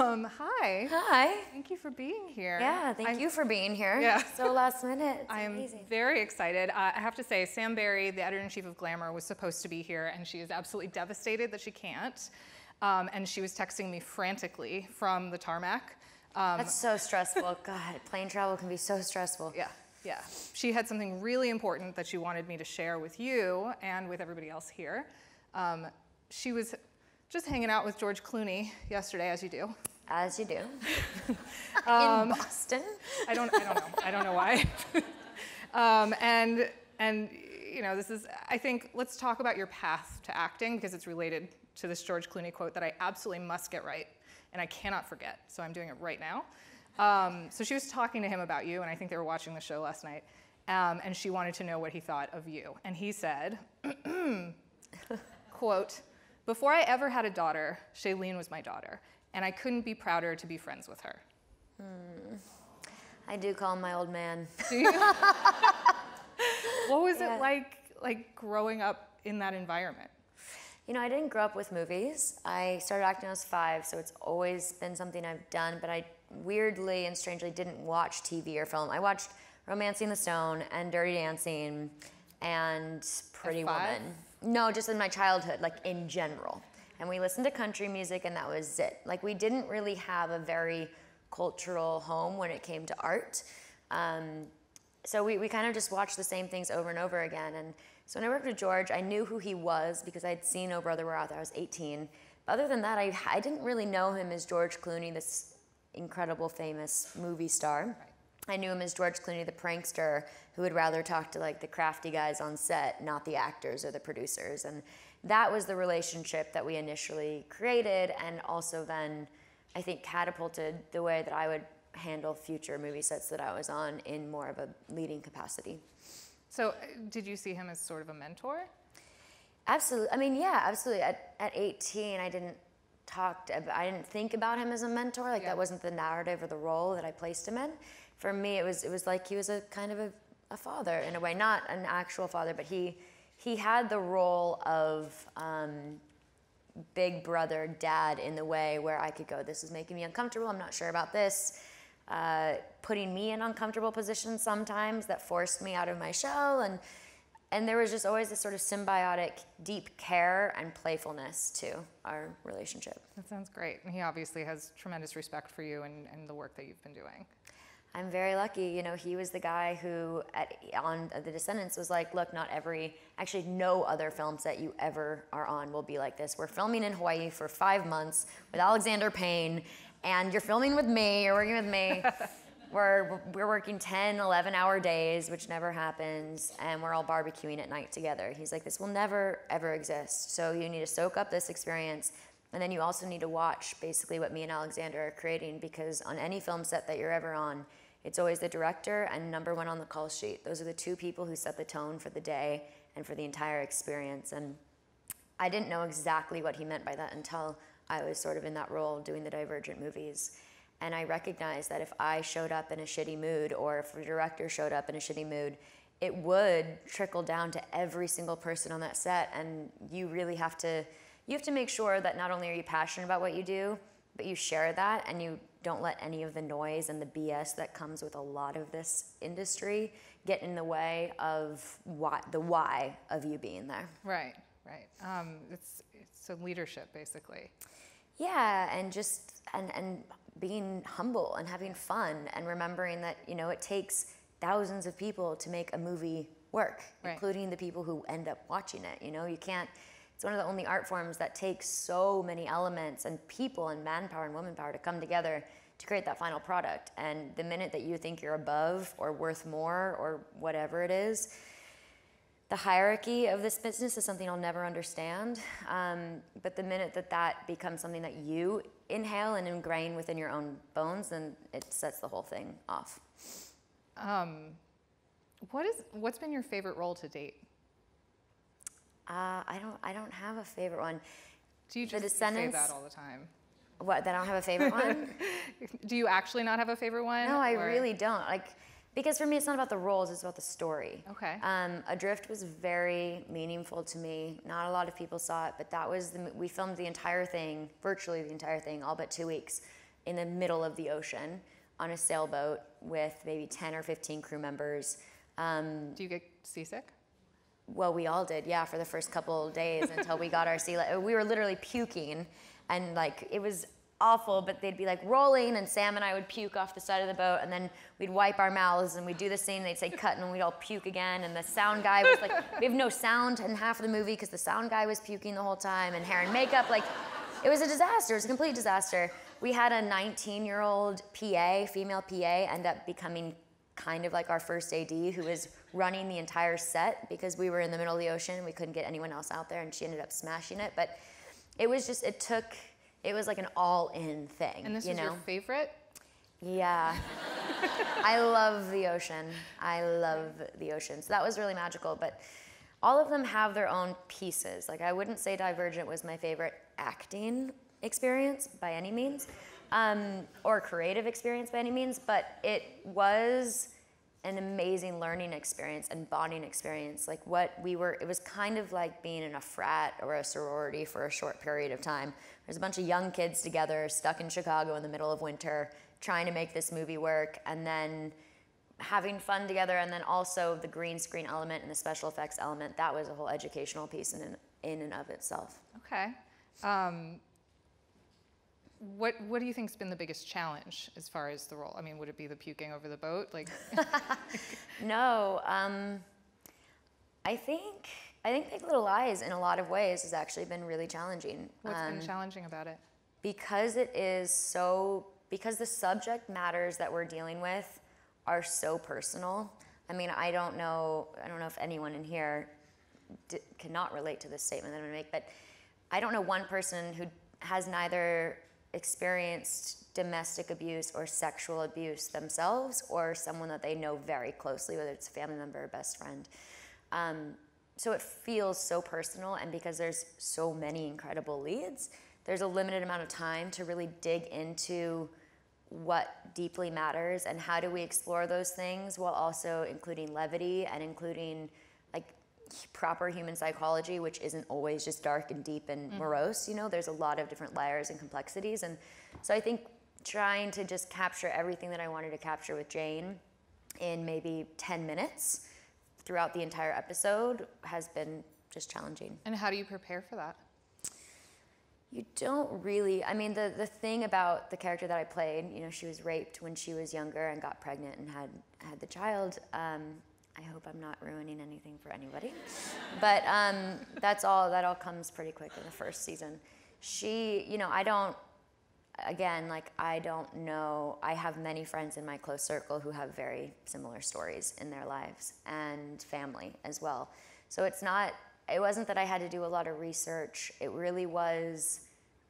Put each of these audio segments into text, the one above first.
Um, hi. Hi. Thank you for being here. Yeah, thank I'm- you for being here. Yeah. So last minute. It's I am amazing. very excited. Uh, I have to say, Sam Barry, the editor in chief of Glamour, was supposed to be here, and she is absolutely devastated that she can't. Um, and she was texting me frantically from the tarmac. Um, That's so stressful. God, plane travel can be so stressful. yeah, yeah. She had something really important that she wanted me to share with you and with everybody else here. Um, she was just hanging out with George Clooney yesterday, as you do. As you do. Um, In Boston. I don't, I don't know. I don't know why. um, and, and, you know, this is, I think, let's talk about your path to acting because it's related to this George Clooney quote that I absolutely must get right and I cannot forget. So I'm doing it right now. Um, so she was talking to him about you, and I think they were watching the show last night. Um, and she wanted to know what he thought of you. And he said, quote, before I ever had a daughter, Shailene was my daughter, and I couldn't be prouder to be friends with her. Hmm. I do call him my old man. Do you? what was Yeah. it like, like growing up in that environment? You know, I didn't grow up with movies. I started acting when I was five, so it's always been something I've done, but I weirdly and strangely didn't watch TV or film. I watched Romancing the Stone and Dirty Dancing and Pretty? Woman. No, just in my childhood, like in general. And we listened to country music, and that was it. Like, we didn't really have a very cultural home when it came to art. Um, so we, we kind of just watched the same things over and over again. And so when I worked with George, I knew who he was because I'd seen Oh Brother We're Out There. I was 18. But other than that, I, I didn't really know him as George Clooney, this incredible, famous movie star. I knew him as George Clooney, the prankster, who would rather talk to like the crafty guys on set, not the actors or the producers. And that was the relationship that we initially created, and also then I think catapulted the way that I would handle future movie sets that I was on in more of a leading capacity. So, uh, did you see him as sort of a mentor? Absolutely. I mean, yeah, absolutely. At, at 18, I didn't talk, to, I didn't think about him as a mentor. Like Yeah. that wasn't the narrative or the role that I placed him in. For me, it was it was like he was a kind of a, a father in a way, not an actual father, but he he had the role of um, big brother, dad in the way where I could go. This is making me uncomfortable. I'm not sure about this. Uh, putting me in uncomfortable positions sometimes that forced me out of my shell and and there was just always this sort of symbiotic deep care and playfulness to our relationship That sounds great. And he obviously has tremendous respect for you and, and the work that you've been doing. I'm very lucky you know he was the guy who at, on uh, the descendants was like look not every actually no other film set you ever are on will be like this. We're filming in hawaii for five months with alexander payne and you're filming with me you're working with me. We're, we're working 10 11 hour days which never happens and we're all barbecuing at night together. He's like this will never ever exist. So you need to soak up this experience and then you also need to watch basically what me and alexander are creating because on any film set that you're ever on it's always the director and number one on the call sheet those are the two people who set the tone for the day and for the entire experience and I didn't know exactly what he meant by that until I was sort of in that role doing the Divergent movies. And I recognized that if I showed up in a shitty mood or if a director showed up in a shitty mood, it would trickle down to every single person on that set. And you really have to, you have to make sure that not only are you passionate about what you do, but you share that and you don't let any of the noise and the BS that comes with a lot of this industry get in the way of why, the why of you being there. Right, right. Um, it's, it's a leadership, basically. Yeah, and just and and being humble and having fun and remembering that you know it takes thousands of people to make a movie work, Right. including the people who end up watching it. You know, you can't. It's one of the only art forms that takes so many elements and people and manpower and woman power to come together to create that final product. And the minute that you think you're above or worth more or whatever it is, the hierarchy of this business is something I'll never understand. Um, but the minute that that becomes something that you inhale and ingrain within your own bones, then it sets the whole thing off. Um, what is, what's been your favorite role to date? Uh, I don't. I don't have a favorite one. Do you The just say that all the time? What? That I don't have a favorite one? Do you actually not have a favorite one? no, I or- really don't. Like, because for me, it's not about the roles; it's about the story. Okay. Um, Adrift was very meaningful to me. Not a lot of people saw it, but that was the, we filmed the entire thing, virtually the entire thing, all but two weeks. in the middle of the ocean on a sailboat with maybe 10 or 15 crew members. Um, Do you get seasick? Well, we all did, yeah, for the first couple days until we got our sea. li- We were literally puking, and like it was awful. But they'd be like rolling, and Sam and I would puke off the side of the boat, and then we'd wipe our mouths, and we'd do the scene. They'd say cut, and we'd all puke again. And the sound guy was like, we have no sound in half of the movie because the sound guy was puking the whole time, and hair and makeup, like. It was a disaster. It was a complete disaster. We had a 19-year-old PA, female PA, end up becoming kind of like our first AD who was running the entire set because we were in the middle of the ocean. We couldn't get anyone else out there, and she ended up smashing it. But it was just, it took, it was like an all in thing. And this you was know? your favorite? Yeah. I love the ocean. I love the ocean. So that was really magical. But all of them have their own pieces. Like, I wouldn't say Divergent was my favorite acting experience by any means, um, or creative experience by any means, but it was an amazing learning experience and bonding experience. Like, what we were, it was kind of like being in a frat or a sorority for a short period of time. There's a bunch of young kids together, stuck in Chicago in the middle of winter, trying to make this movie work, and then having fun together, and then also the green screen element and the special effects element. That was a whole educational piece in and, in and of itself. Okay. Um, what What do you think's been the biggest challenge as far as the role? I mean, would it be the puking over the boat? Like, No, um, I think I think Big Little Lies in a lot of ways has actually been really challenging. what's Um, been challenging about it? because it is so because the subject matters that we're dealing with are so personal i mean i don't know i don't know if anyone in here d- cannot relate to this statement that i'm going to make but i don't know one person who has neither experienced domestic abuse or sexual abuse themselves or someone that they know very closely whether it's a family member or best friend. Um, so it feels so personal, and because there's so many incredible leads, there's a limited amount of time to really dig into what deeply matters and how do we explore those things while also including levity and including proper human psychology, which isn't always just dark and deep and morose. You know, there's a lot of different layers and complexities, and so I think trying to just capture everything that I wanted to capture with Jane in maybe 10 minutes throughout the entire episode has been just challenging. And how do you prepare for that? You don't really, I mean, the, the thing about the character that I played, you know, she was raped when she was younger and got pregnant and had, had the child. Um, I hope I'm not ruining anything for anybody. but um, that's all, that all comes pretty quick in the first season. She, you know, I don't, again, like I don't know. I have many friends in my close circle who have very similar stories in their lives and family as well. So it's not, it wasn't that I had to do a lot of research. It really was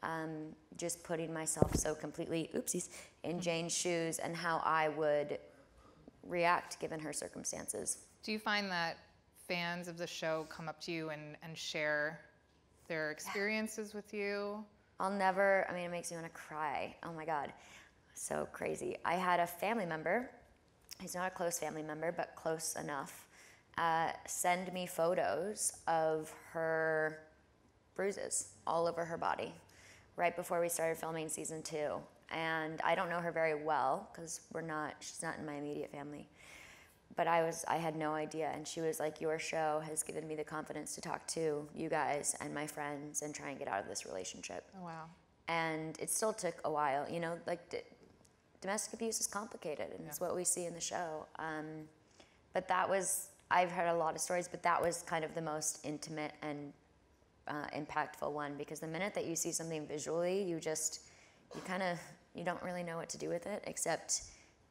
um, just putting myself so completely, oopsies, in Jane's shoes and how I would react given her circumstances. Do you find that fans of the show come up to you and, and share their experiences with you? I'll never, I mean, it makes me want to cry. Oh my God. So crazy. I had a family member, he's not a close family member, but close enough, uh, send me photos of her bruises all over her body right before we started filming season two. And I don't know her very well because we're not, she's not in my immediate family. But I was, I had no idea. And she was like, Your show has given me the confidence to talk to you guys and my friends and try and get out of this relationship Oh, wow. and it still took a while. You know, like d- domestic abuse is complicated, and it's what we see in the show. Um, but that was I've heard a lot of stories, but that was kind of the most intimate and uh, impactful one because the minute that you see something visually, you just you kind of you don't really know what to do with it except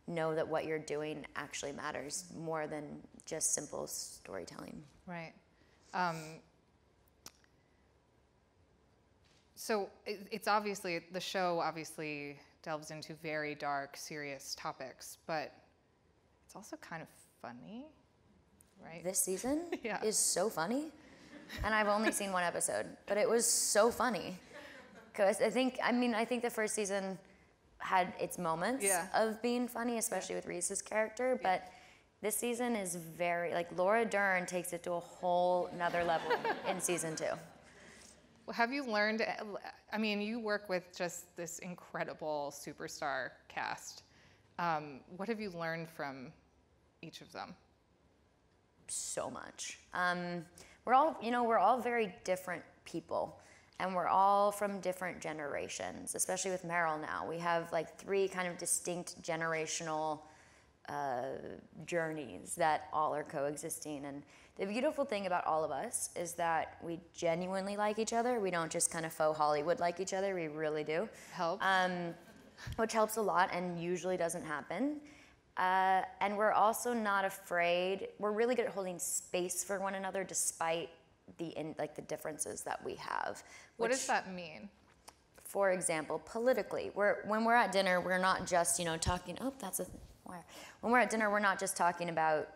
know that what you're doing actually matters more than just simple storytelling. Right. Um, so it, it's obviously, the show obviously delves into very dark, serious topics, but it's also kind of funny, right? This season Yeah. is so funny, and I've only seen one episode, but it was so funny. Because I think, I mean, I think the first season had its moments Yeah. of being funny, especially with Reese's character, but this season is very, like, Laura Dern takes it to a whole nother level in season two. Well, have you learned? I mean, you work with just this incredible superstar cast. Um, what have you learned from each of them? So much. Um, we're all, you know, we're all very different people, and we're all from different generations. Especially with Meryl now, we have like three kind of distinct generational uh, journeys that all are coexisting and the beautiful thing about all of us is that we genuinely like each other. We don't just kind of faux Hollywood like each other. We really do. Help. Um, which helps a lot and usually doesn't happen. Uh, and we're also not afraid. We're really good at holding space for one another despite the in, like the differences that we have. What does that mean? For example, politically, we're, when we're at dinner, we're not just you know talking. Oh, that's a wire. When we're at dinner, we're not just talking about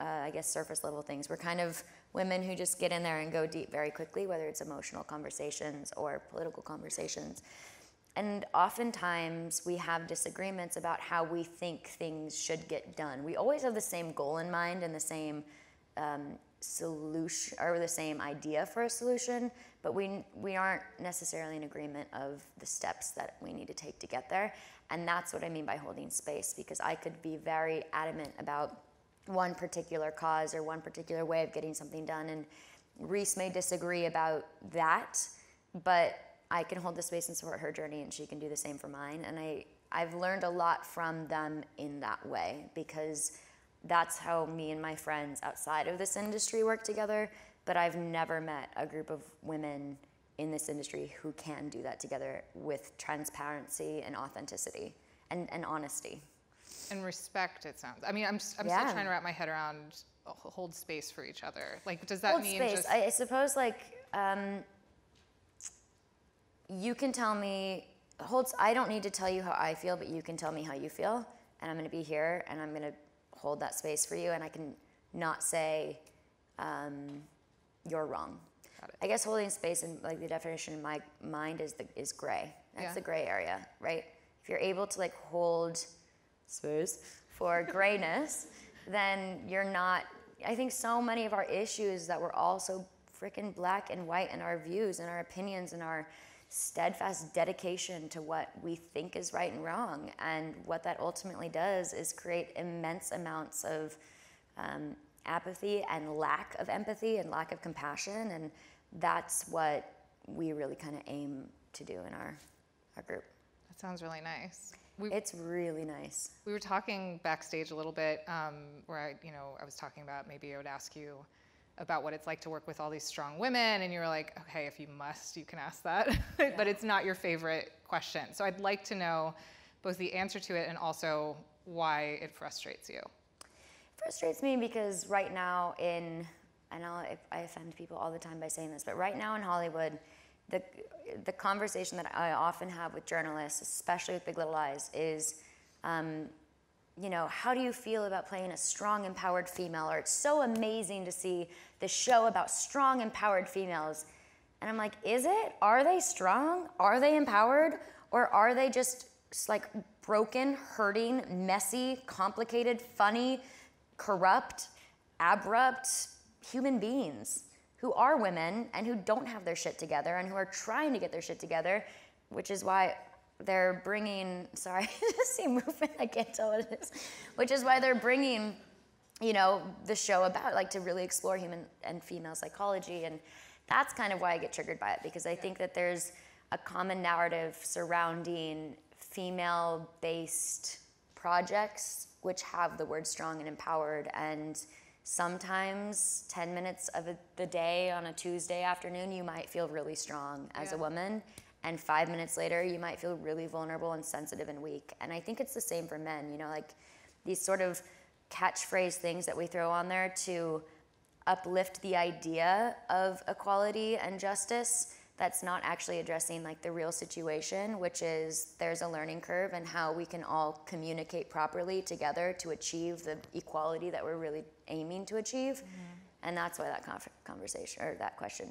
uh, I guess, surface level things. We're kind of women who just get in there and go deep very quickly, whether it's emotional conversations or political conversations. And oftentimes we have disagreements about how we think things should get done. We always have the same goal in mind and the same um, solution or the same idea for a solution, but we, we aren't necessarily in agreement of the steps that we need to take to get there. And that's what I mean by holding space because I could be very adamant about one particular cause or one particular way of getting something done. And Reese may disagree about that, but I can hold the space and support her journey, and she can do the same for mine. And I, I've learned a lot from them in that way because that's how me and my friends outside of this industry work together. But I've never met a group of women in this industry who can do that together with transparency and authenticity and, and honesty. And respect, it sounds. I mean, I'm, I'm yeah. still trying to wrap my head around hold space for each other. Like, does that hold mean space. just? I, I suppose like um, you can tell me hold. I don't need to tell you how I feel, but you can tell me how you feel, and I'm going to be here, and I'm going to hold that space for you, and I can not say um, you're wrong. I guess holding space and like the definition in my mind is the is gray. That's yeah. the gray area, right? If you're able to like hold space for grayness, then you're not. I think so many of our issues that we're all so freaking black and white in our views and our opinions and our steadfast dedication to what we think is right and wrong. And what that ultimately does is create immense amounts of um, apathy and lack of empathy and lack of compassion. And that's what we really kind of aim to do in our, our group. That sounds really nice. We, it's really nice. We were talking backstage a little bit um, where I, you know, I was talking about maybe I would ask you about what it's like to work with all these strong women, and you were like, okay, if you must, you can ask that, yeah. but it's not your favorite question. So I'd like to know both the answer to it and also why it frustrates you. It frustrates me because right now in, I know I offend people all the time by saying this, but right now in Hollywood, the, the conversation that I often have with journalists, especially with Big Little Lies, is, um, you know, how do you feel about playing a strong, empowered female? Or it's so amazing to see the show about strong, empowered females. And I'm like, is it? Are they strong? Are they empowered? Or are they just like broken, hurting, messy, complicated, funny, corrupt, abrupt human beings? who are women and who don't have their shit together and who are trying to get their shit together, which is why they're bringing, sorry, I just see movement, I can't tell what it is, which is why they're bringing, you know, the show about, like to really explore human and female psychology. And that's kind of why I get triggered by it because I think that there's a common narrative surrounding female based projects which have the word strong and empowered and Sometimes 10 minutes of the day on a Tuesday afternoon, you might feel really strong as yeah. a woman. And five minutes later, you might feel really vulnerable and sensitive and weak. And I think it's the same for men, you know, like these sort of catchphrase things that we throw on there to uplift the idea of equality and justice that's not actually addressing like the real situation, which is there's a learning curve and how we can all communicate properly together to achieve the equality that we're really aiming to achieve. Mm-hmm. And that's why that conversation or that question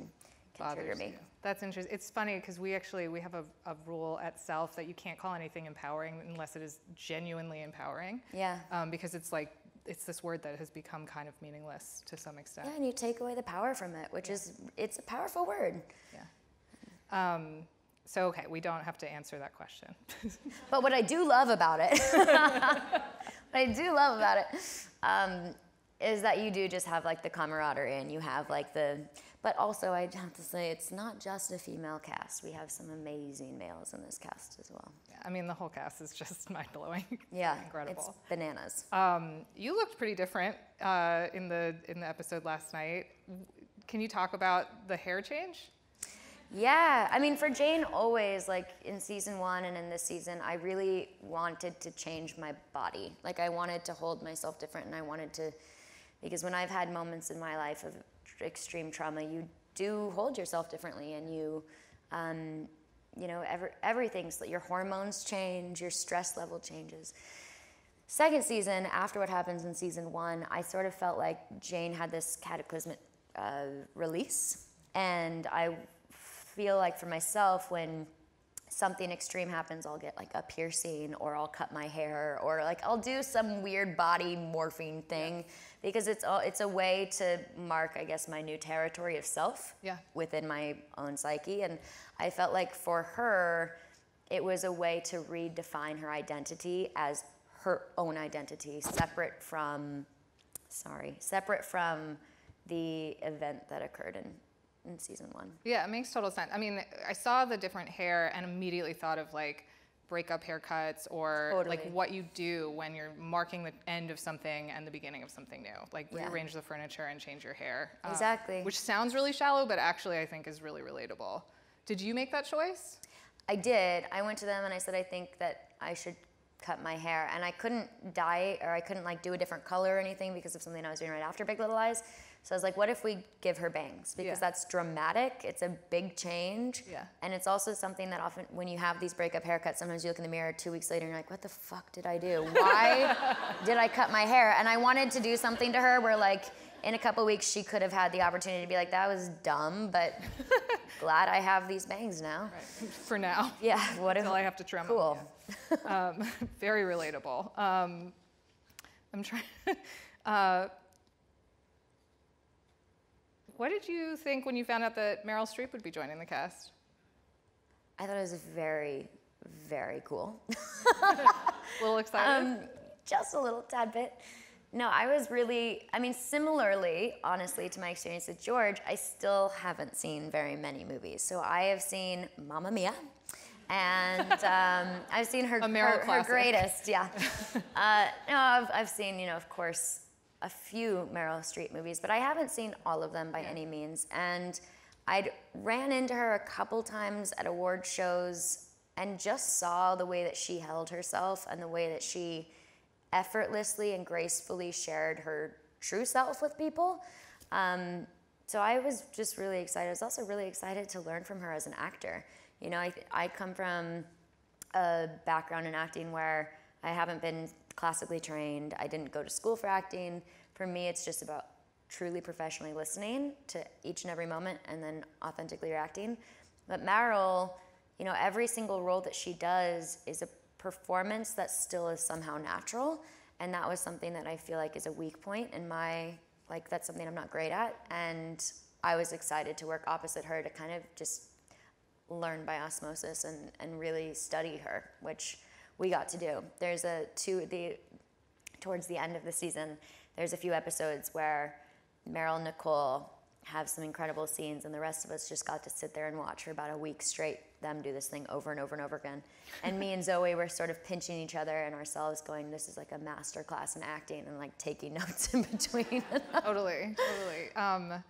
can Bothers trigger me. You. That's interesting. It's funny because we actually we have a, a, rule at Self that you can't call anything empowering unless it is genuinely empowering. Yeah. Um, because it's like it's this word that has become kind of meaningless to some extent. Yeah, and you take away the power from it, which yeah. is it's a powerful word. Yeah. Um, so, okay, we don't have to answer that question. But what I do love about it, what I do love about it, um, is that you do just have like the camaraderie and you have like the, but also I have to say it's not just a female cast. We have some amazing males in this cast as well. I mean, the whole cast is just mind blowing. Yeah, incredible. It's bananas. Um, you looked pretty different uh, in the in the episode last night. Can you talk about the hair change? Yeah, I mean, for Jane, always, like in season one and in this season, I really wanted to change my body. Like, I wanted to hold myself different, and I wanted to, because when I've had moments in my life of extreme trauma, you do hold yourself differently, and you, um, you know, every, everything's, your hormones change, your stress level changes. Second season, after what happens in season one, I sort of felt like Jane had this cataclysmic uh, release, and I feel like for myself when something extreme happens i'll get like a piercing or i'll cut my hair or like i'll do some weird body morphing thing because it's all it's a way to mark i guess my new territory of self Yeah. within my own psyche and i felt like for her it was a way to redefine her identity as her own identity separate from sorry separate from the event that occurred in in season one Yeah, it makes total sense. I mean, I saw the different hair and immediately thought of like breakup haircuts or like what you do when you're marking the end of something and the beginning of something new. Like Yeah. rearrange the furniture and change your hair. Um, Exactly. which sounds really shallow, but actually I think is really relatable. Did you make that choice? I did. I went to them and I said I think that I should cut my hair, and I couldn't dye or I couldn't like do a different color or anything because of something I was doing right after Big Little Lies. So I was like, what if we give her bangs? Because Yeah. that's dramatic. It's a big change. Yeah. And it's also something that often when you have these breakup haircuts, sometimes you look in the mirror two weeks later and you're like, what the fuck did I do? Why did I cut my hair? And I wanted to do something to her where like in a couple weeks she could have had the opportunity to be like, that was dumb, but glad I have these bangs now. For now. Yeah, what if Until I have to trim Cool. um, very relatable. Um, I'm trying. Uh, what did you think when you found out that Meryl Streep would be joining the cast? I thought it was very, very cool. A little excited. Um, just a little tad bit. No, I was really, I mean, similarly, honestly, to my experience with George, I still haven't seen very many movies. So I have seen Mamma Mia, and um, I've seen her, her, her greatest, yeah. uh, no, I've, I've seen, you know, of course, a few Meryl Streep movies, but I haven't seen all of them by any means. And I'd ran into her a couple times at award shows and just saw the way that she held herself and the way that she effortlessly and gracefully shared her true self with people. Um, so I was just really excited. I was also really excited to learn from her as an actor. You know, I, I come from a background in acting where I haven't been classically trained. I didn't go to school for acting. For me, it's just about truly professionally listening to each and every moment and then authentically reacting. But Meryl, you know, every single role that she does is a performance that still is somehow natural. And that was something that I feel like is a weak point in my, like, that's something I'm not great at. And I was excited to work opposite her to kind of just learn by osmosis and, and really study her, which we got to do. There's a two the towards the end of the season, there's a few episodes where Meryl Nicole have some incredible scenes, and the rest of us just got to sit there and watch for about a week straight them do this thing over and over and over again. And me and Zoe were sort of pinching each other and ourselves, going, "This is like a master class in acting," and like taking notes in between. totally, totally. Um,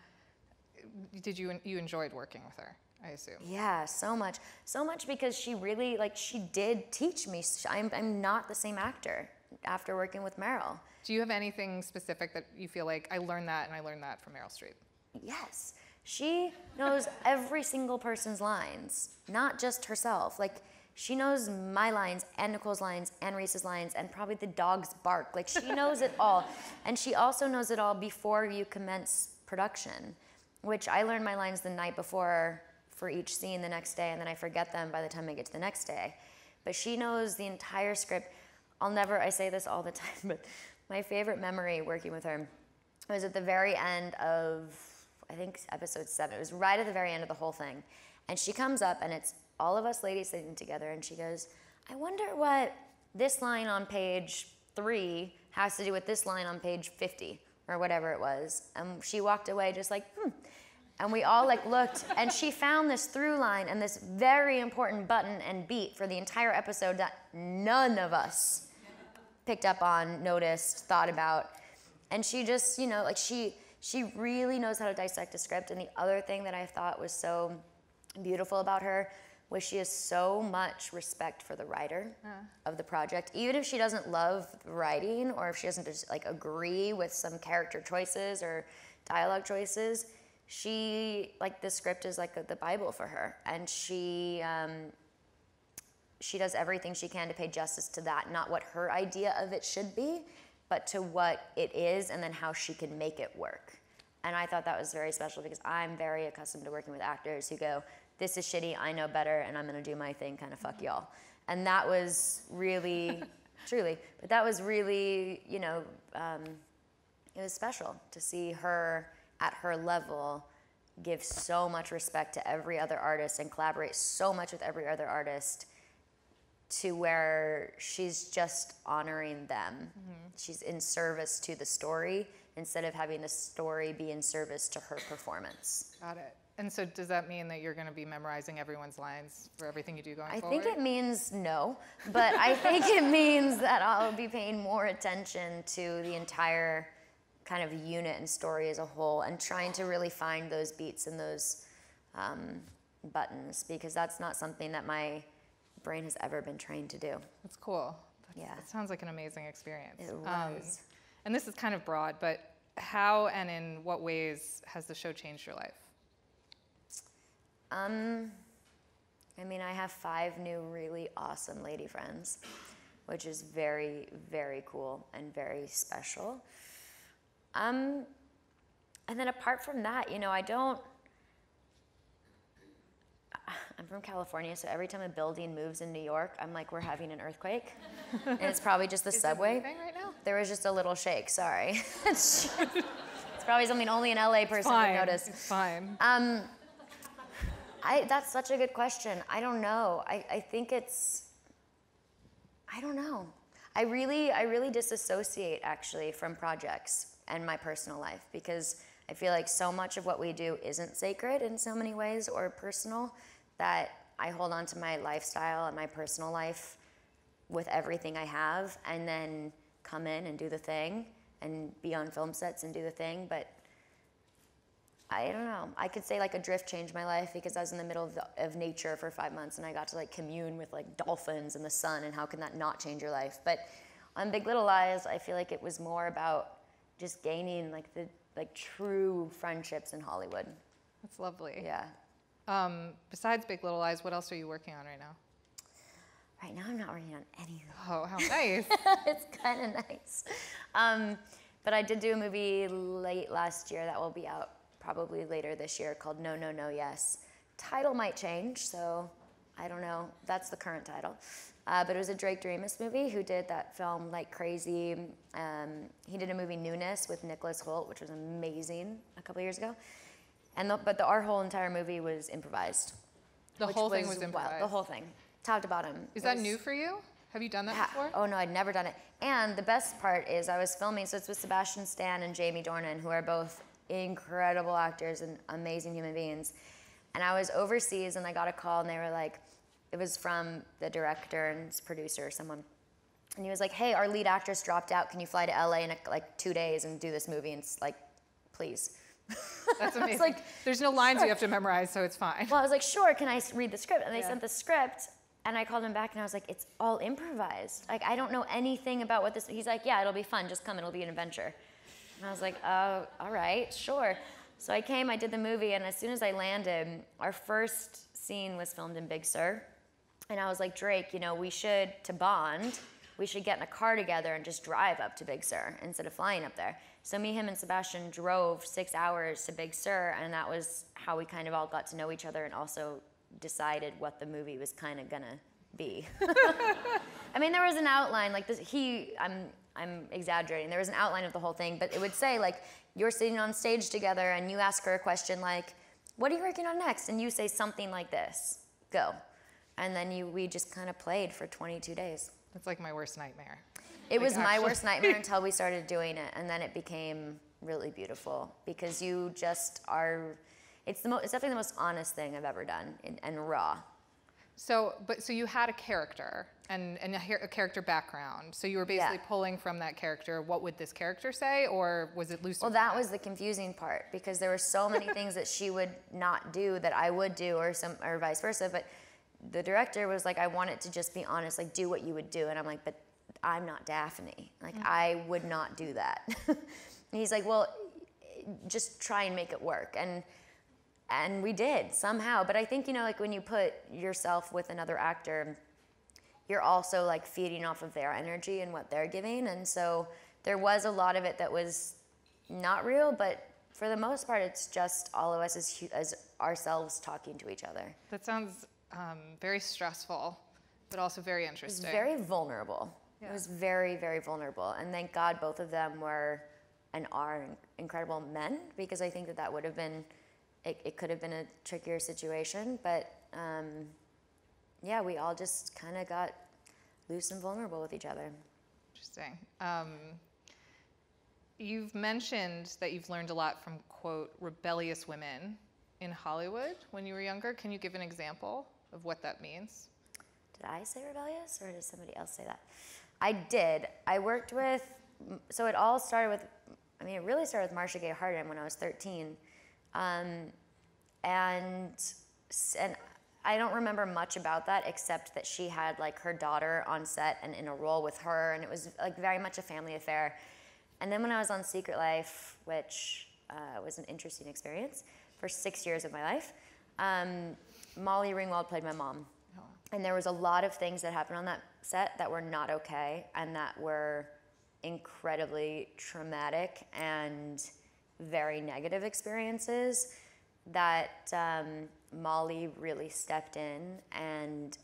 did you you enjoyed working with her? I assume. Yeah, so much. So much because she really, like, she did teach me. I'm, I'm not the same actor after working with Meryl. Do you have anything specific that you feel like I learned that and I learned that from Meryl Streep? Yes. She knows every single person's lines, not just herself. Like, she knows my lines and Nicole's lines and Reese's lines and probably the dog's bark. Like, she knows it all. And she also knows it all before you commence production, which I learned my lines the night before for each scene the next day, and then I forget them by the time I get to the next day. But she knows the entire script. I'll never, I say this all the time, but my favorite memory working with her was at the very end of, I think, episode seven. It was right at the very end of the whole thing. And she comes up, and it's all of us ladies sitting together, and she goes, I wonder what this line on page three has to do with this line on page 50 or whatever it was. And she walked away just like, hmm. And we all like looked, and she found this through line and this very important button and beat for the entire episode that none of us picked up on, noticed, thought about. And she just, you know, like she she really knows how to dissect a script. And the other thing that I thought was so beautiful about her was she has so much respect for the writer of the project. Even if she doesn't love writing or if she doesn't just like agree with some character choices or dialogue choices, she like the script is like the Bible for her, and she um, she does everything she can to pay justice to that, not what her idea of it should be, but to what it is, and then how she can make it work. And I thought that was very special because I'm very accustomed to working with actors who go, "This is shitty. I know better, and I'm gonna do my thing." Kind of fuck y'all. And that was really, truly, but that was really, you know, um, it was special to see her at her level give so much respect to every other artist and collaborate so much with every other artist to where she's just honoring them. Mm-hmm. She's in service to the story instead of having the story be in service to her performance. Got it. And so does that mean that you're going to be memorizing everyone's lines for everything you do going I forward? I think it means no, but I think it means that I'll be paying more attention to the entire kind of unit and story as a whole and trying to really find those beats and those um, buttons because that's not something that my brain has ever been trained to do. That's cool. That's, yeah. It sounds like an amazing experience. It was. Um, and this is kind of broad, but how and in what ways has the show changed your life? Um, I mean, I have five new really awesome lady friends, which is very, very cool and very special. Um, and then apart from that, you know, I don't. I'm from California, so every time a building moves in New York, I'm like, we're having an earthquake, and it's probably just the Is subway. Right now? There was just a little shake. Sorry. it's, probably something only an LA person would notice. It's fine. Um, I, that's such a good question. I don't know. I, I think it's. I don't know. I really, I really disassociate actually from projects and my personal life because I feel like so much of what we do isn't sacred in so many ways or personal that I hold on to my lifestyle and my personal life with everything I have and then come in and do the thing and be on film sets and do the thing. But I don't know. I could say like Adrift changed my life because I was in the middle of, the, of nature for five months and I got to like commune with like dolphins and the sun and how can that not change your life? But on Big Little Lies, I feel like it was more about just gaining like the like true friendships in Hollywood. That's lovely. Yeah. Um, besides Big Little Lies, what else are you working on right now? Right now, I'm not working on anything. Oh, how nice! it's kind of nice. Um, but I did do a movie late last year that will be out probably later this year called No No No Yes. Title might change, so I don't know. That's the current title. Uh, but it was a Drake Doremus movie who did that film like crazy. Um, he did a movie Newness with Nicholas Hoult, which was amazing a couple years ago. And the, but the, our whole entire movie was improvised. The whole thing was improvised. The whole thing, top to bottom. Is It that was- new for you? Have you done that Ha- before? Oh no, I'd never done it. And the best part is I was filming, so it's with Sebastian Stan and Jamie Dornan, who are both incredible actors and amazing human beings. And I was overseas and I got a call and they were like, it was from the director and producer or someone. And he was like, hey, our lead actress dropped out. Can you fly to LA in like two days and do this movie? And it's like, please. That's amazing. like, There's no lines sure. you have to memorize, so it's fine. well, I was like, sure, can I read the script? And they Yeah. sent the script, and I called him back, and I was like, it's all improvised. Like, I don't know anything about what this. He's like, yeah, it'll be fun. Just come. It'll be an adventure. And I was like, oh, all right, sure. So I came, I did the movie, and as soon as I landed, our first scene was filmed in Big Sur. And I was like, Drake, you know, we should, to bond, we should get in a car together and just drive up to Big Sur instead of flying up there. So me, him, and Sebastian drove six hours to Big Sur, and that was how we kind of all got to know each other and also decided what the movie was kind of gonna be. I mean, there was an outline like this. He, I'm, I'm exaggerating. There was an outline of the whole thing, but it would say like you're sitting on stage together, and you ask her a question like, what are you working on next? And you say something like this, go. And then you, we just kind of played for 22 days. It's like my worst nightmare. It Like, was my worst nightmare until we started doing it, and then it became really beautiful because you just are. It's the most. It's definitely the most honest thing I've ever done, and, and raw. So, but so you had a character and, and a, a character background. So you were basically Yeah. pulling from that character. What would this character say, or was it loose? Well, that was the confusing part because there were so many things that she would not do that I would do, or some, or vice versa. But the director was like, "I want it to just be honest, like do what you would do," and I'm like, "But I'm not Daphne. Like mm. I would not do that." and he's like, "Well, just try and make it work." And and we did somehow. But I think you know, like when you put yourself with another actor, you're also like feeding off of their energy and what they're giving. And so there was a lot of it that was not real, but for the most part, it's just all of us as, as ourselves talking to each other. That sounds um, very stressful, but also very It was interesting. very vulnerable. It was very, very vulnerable. And thank God both of them were and are incredible men because I think that that would have been, it, it could have been a trickier situation. But um, yeah, we all just kind of got loose and vulnerable with each other. Interesting. Um, you've mentioned that you've learned a lot from quote rebellious women in Hollywood when you were younger. Can you give an example of what that means? Did I say rebellious or did somebody else say that? I did. I worked with, so it all started with, I mean, it really started with Marcia Gay Harden when I was 13. Um, and, and I don't remember much about that except that she had like her daughter on set and in a role with her, and it was like very much a family affair. And then when I was on Secret Life, which uh, was an interesting experience for six years of my life, um, Molly Ringwald played my mom. And there was a lot of things that happened on that set that were not okay and that were incredibly traumatic and very negative experiences that um, Molly really stepped in and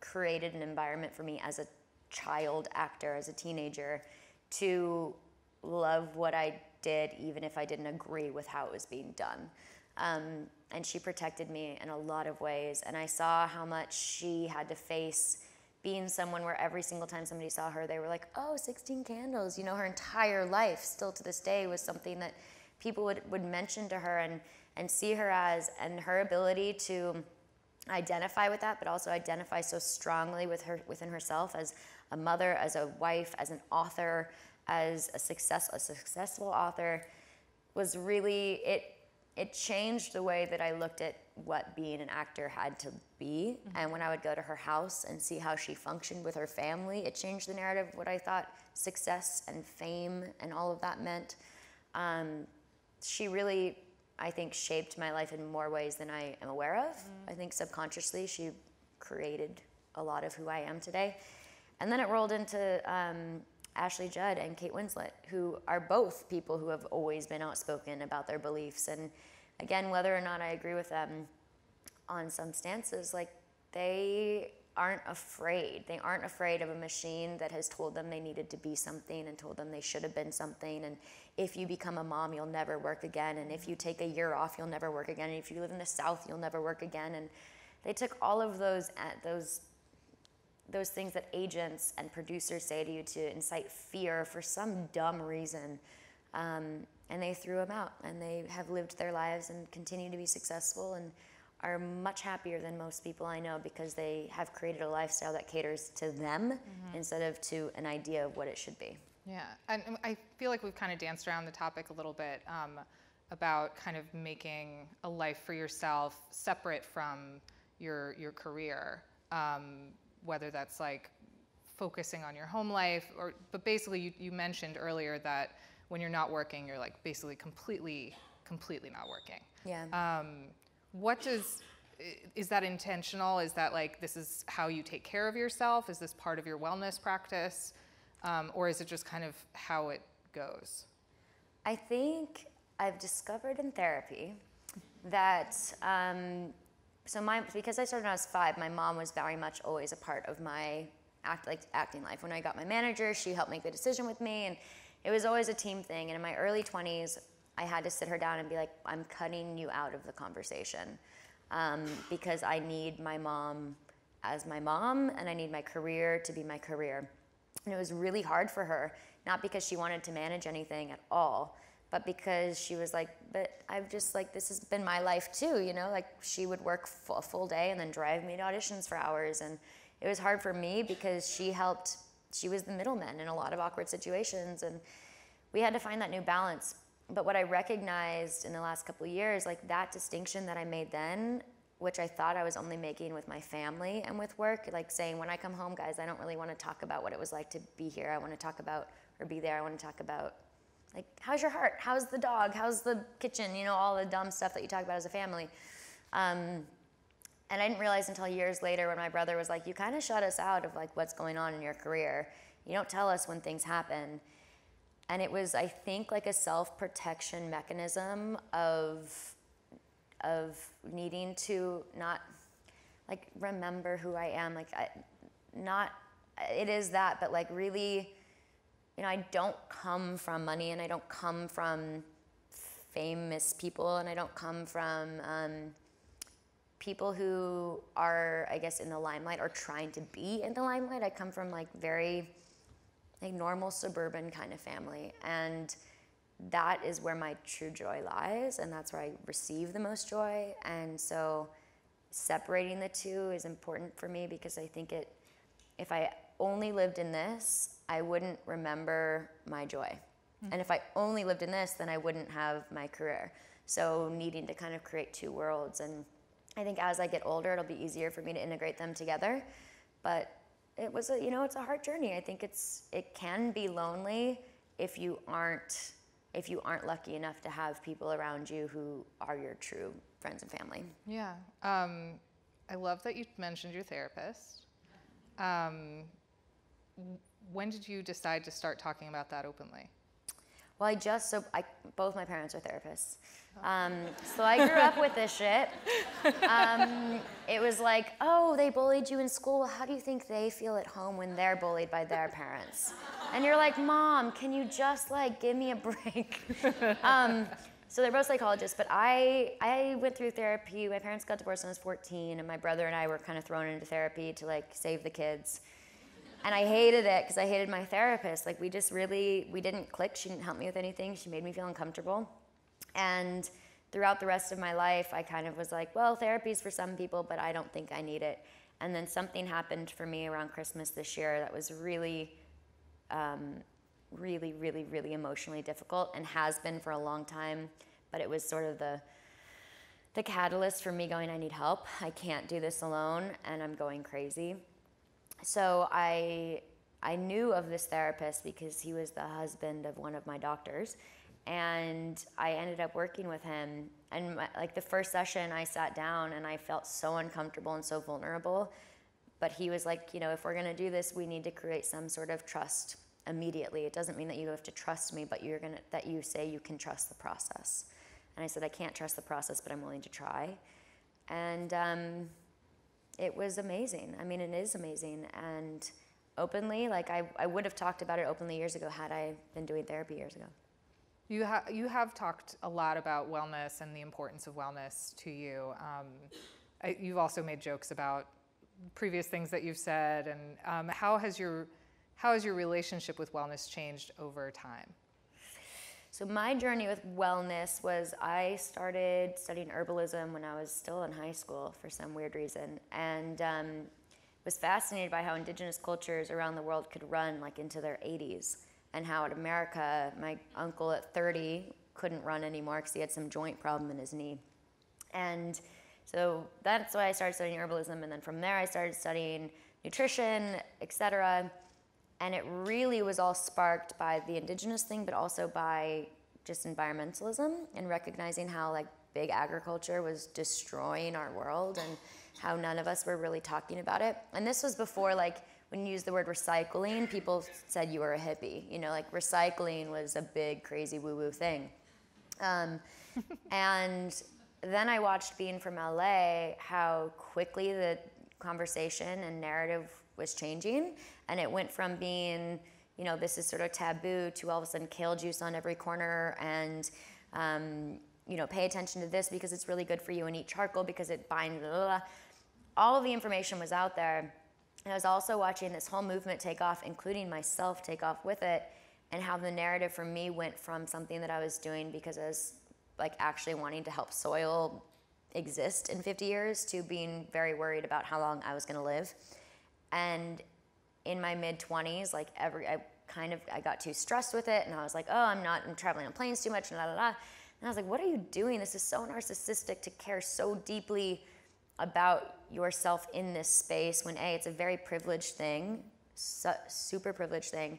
created an environment for me as a child actor, as a teenager, to love what I did, even if I didn't agree with how it was being done. Um, and she protected me in a lot of ways. And I saw how much she had to face being someone where every single time somebody saw her, they were like, oh, 16 candles. You know, her entire life, still to this day, was something that people would, would mention to her and, and see her as, and her ability to identify with that, but also identify so strongly with her within herself as a mother, as a wife, as an author, as a success a successful author, was really it. It changed the way that I looked at what being an actor had to be. And when I would go to her house and see how she functioned with her family, it changed the narrative of what I thought success and fame and all of that meant. Um, she really, I think, shaped my life in more ways than I am aware of. I think subconsciously she created a lot of who I am today. And then it rolled into um, Ashley Judd and Kate Winslet, who are both people who have always been outspoken about their beliefs. And again, whether or not I agree with them on some stances, like they aren't afraid. They aren't afraid of a machine that has told them they needed to be something and told them they should have been something. And if you become a mom, you'll never work again. And if you take a year off, you'll never work again. And if you live in the South, you'll never work again. And they took all of those uh, those those things that agents and producers say to you to incite fear for some dumb reason. Um, and they threw them out, and they have lived their lives and continue to be successful and are much happier than most people I know because they have created a lifestyle that caters to them instead of to an idea of what it should be. Yeah, and and I feel like we've kind of danced around the topic a little bit um, about kind of making a life for yourself separate from your your career, um, whether that's like focusing on your home life or but basically you, you mentioned earlier that when you're not working you're like basically completely completely not working. Yeah. um, what does is that intentional? Is that like this is how you take care of yourself? Is this part of your wellness practice? Um, or is it just kind of how it goes? I think I've discovered in therapy that um, so my because I started when I was five, my mom was very much always a part of my act like acting life. When I got my manager, she helped make the decision with me, and it was always a team thing. And in my early twenties, I had to sit her down and be like, I'm cutting you out of the conversation um, because I need my mom as my mom and I need my career to be my career. And it was really hard for her, not because she wanted to manage anything at all, but because she was like, but I've just like, this has been my life too, you know? Like she would work a full day and then drive me to auditions for hours. And it was hard for me because she helped, she was the middleman in a lot of awkward situations. And we had to find that new balance. But what I recognized in the last couple of years, like that distinction that I made then, which I thought I was only making with my family and with work, like saying, when I come home, guys, I don't really want to talk about what it was like to be here. I want to talk about, or be there, I want to talk about like how's your heart? How's the dog? How's the kitchen? You know all the dumb stuff that you talk about as a family. Um, and i didn't realize until years later when my brother was like you kind of shut us out of like what's going on in your career. You don't tell us when things happen. And it was i think like a self-protection mechanism of of needing to not like remember who i am. Like I, not it is that but like really you know, I don't come from money and I don't come from famous people and I don't come from um, people who are, I guess, in the limelight or trying to be in the limelight. I come from like very like normal suburban kind of family. And that is where my true joy lies and that's where I receive the most joy. And so separating the two is important for me because I think it, if I only lived in this, I wouldn't remember my joy. Mm-hmm. And if I only lived in this, then I wouldn't have my career. So needing to kind of create two worlds. And I think as I get older, it'll be easier for me to integrate them together. But it was a, you know, it's a hard journey. I think it's, it can be lonely if you aren't, if you aren't lucky enough to have people around you who are your true friends and family. Yeah. Um, I love that you mentioned your therapist. Um, when did you decide to start talking about that openly? Well, I just so I both my parents are therapists, um, so I grew up with this shit. Um, it was like, oh, they bullied you in school. How do you think they feel at home when they're bullied by their parents? And you're like, mom, can you just like give me a break? Um, so they're both psychologists, but I I went through therapy. My parents got divorced when I was 14, and my brother and I were kind of thrown into therapy to like save the kids and I hated it because I hated my therapist. Like we just really we didn't click. She didn't help me with anything. She made me feel uncomfortable. And throughout the rest of my life, I kind of was like, well, therapy's for some people, but I don't think I need it. And then something happened for me around Christmas this year that was really, um, really, really, really emotionally difficult and has been for a long time. But it was sort of the the catalyst for me going, I need help. I can't do this alone, and I'm going crazy so I I knew of this therapist because he was the husband of one of my doctors, and I ended up working with him. And my, like the first session, I sat down and I felt so uncomfortable and so vulnerable. But he was like, you know, if we're gonna do this, we need to create some sort of trust immediately. It doesn't mean that you have to trust me, but you're gonna that you say you can trust the process. And I said, I can't trust the process, but I'm willing to try. And um, it was amazing. I mean, it is amazing. And openly, like I, I would have talked about it openly years ago had I been doing therapy years ago. You, ha- you have talked a lot about wellness and the importance of wellness to you. Um, I, you've also made jokes about previous things that you've said, and um, how has your how has your relationship with wellness changed over time? So my journey with wellness was I started studying herbalism when I was still in high school for some weird reason, and um, was fascinated by how indigenous cultures around the world could run like into their 80s, and how in America, my uncle at 30 couldn't run anymore because he had some joint problem in his knee, and so that's why I started studying herbalism, and then from there I started studying nutrition, etc and it really was all sparked by the indigenous thing, but also by just environmentalism and recognizing how like big agriculture was destroying our world and how none of us were really talking about it. And this was before like when you use the word recycling, people said you were a hippie. You know, like recycling was a big, crazy woo-woo thing. Um, and then I watched being from LA how quickly the conversation and narrative was changing and it went from being, you know, this is sort of taboo to all of a sudden kale juice on every corner and Um, you know, pay attention to this because it's really good for you and eat charcoal because it binds. Blah, blah, blah. All of the information was out there. And I was also watching this whole movement take off, including myself take off with it, and how the narrative for me went from something that I was doing because I was like actually wanting to help soil exist in 50 years to being very worried about how long I was going to live. And in my mid 20s, like every, I kind of, I got too stressed with it and I was like, oh, I'm not, I'm traveling on planes too much and la la la. And I was like, what are you doing? This is so narcissistic to care so deeply about yourself in this space when A, it's a very privileged thing, su- super privileged thing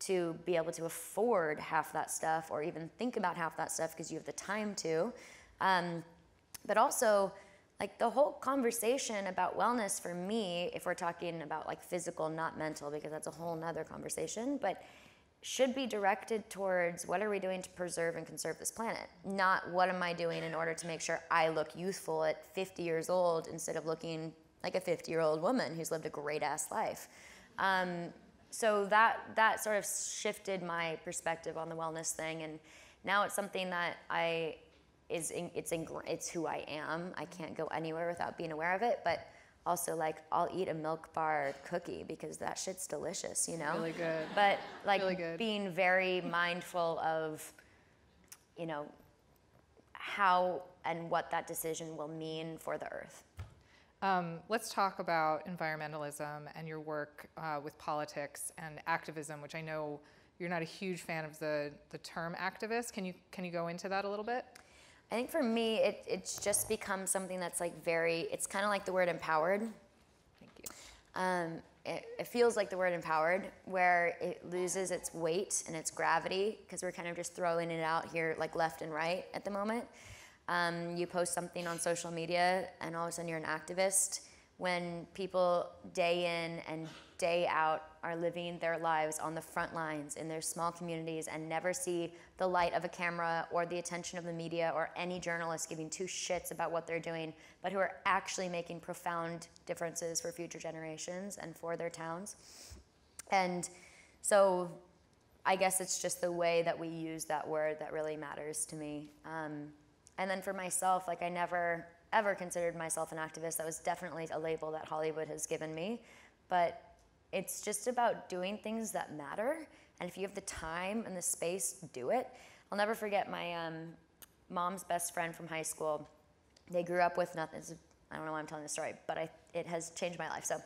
to be able to afford half that stuff or even think about half that stuff because you have the time to. Um, but also, like the whole conversation about wellness for me, if we're talking about like physical, not mental, because that's a whole nother conversation, but should be directed towards what are we doing to preserve and conserve this planet, not what am I doing in order to make sure I look youthful at 50 years old instead of looking like a 50 year old woman who's lived a great ass life. Um, so that that sort of shifted my perspective on the wellness thing, and now it's something that I is in, it's in, it's who I am. I can't go anywhere without being aware of it, but also like I'll eat a milk bar cookie because that shit's delicious, you know. Really good. But like Really being very mindful of, you know, how and what that decision will mean for the earth. Um, let's talk about environmentalism and your work uh, with politics and activism, which I know you're not a huge fan of the, the term activist. Can you, can you go into that a little bit? I think for me, it, it's just become something that's like very, it's kind of like the word empowered. Thank you. Um, it, it feels like the word empowered, where it loses its weight and its gravity because we're kind of just throwing it out here like left and right at the moment. Um, you post something on social media, and all of a sudden you're an activist. When people day in and day out are living their lives on the front lines in their small communities and never see the light of a camera or the attention of the media or any journalist giving two shits about what they're doing, but who are actually making profound differences for future generations and for their towns. And so I guess it's just the way that we use that word that really matters to me. Um, and then for myself, like I never ever considered myself an activist. That was definitely a label that Hollywood has given me. But it's just about doing things that matter. And if you have the time and the space, do it. I'll never forget my um, mom's best friend from high school. They grew up with nothing. I don't know why I'm telling this story, but I, it has changed my life. So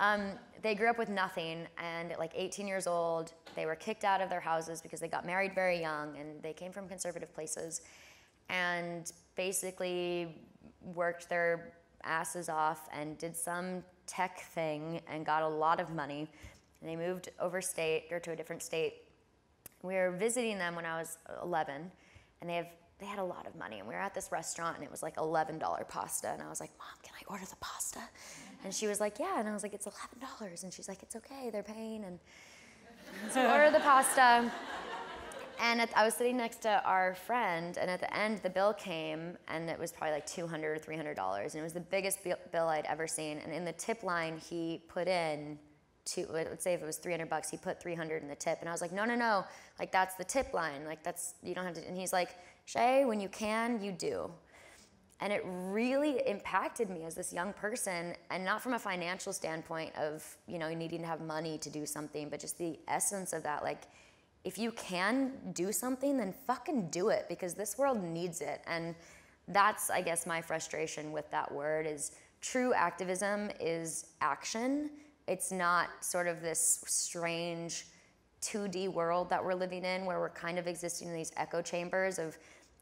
um, they grew up with nothing, and at like 18 years old, they were kicked out of their houses because they got married very young, and they came from conservative places, and basically worked their asses off and did some tech thing and got a lot of money. And they moved over state or to a different state. We were visiting them when I was 11, and they have they had a lot of money. And we were at this restaurant, and it was like $11 pasta. And I was like, Mom, can I order the pasta? And she was like, Yeah. And I was like, It's $11. And she's like, It's okay, they're paying. And so order the pasta. And at, I was sitting next to our friend, and at the end, the bill came, and it was probably like $200 or $300. And it was the biggest bill, I'd ever seen. And in the tip line, he put in, two, let's say if it was 300 bucks, he put 300 in the tip. And I was like, no, no, no, like that's the tip line. Like that's, you don't have to. And he's like, Shay, when you can, you do. And it really impacted me as this young person, and not from a financial standpoint of, you know, needing to have money to do something, but just the essence of that, like, if you can do something, then fucking do it because this world needs it. And that's, I guess, my frustration with that word is true activism is action. It's not sort of this strange 2D world that we're living in where we're kind of existing in these echo chambers of